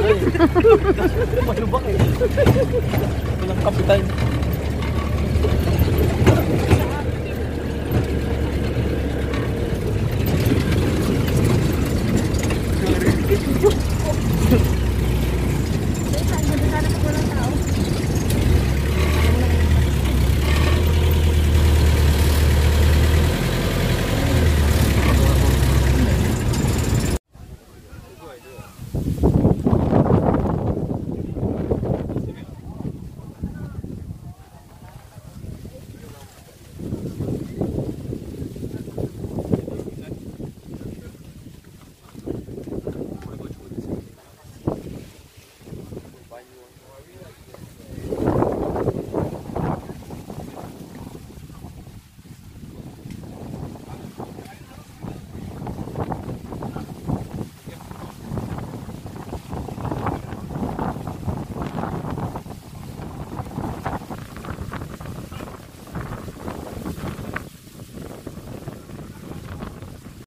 Ano Malubak eh. Walang kapitan.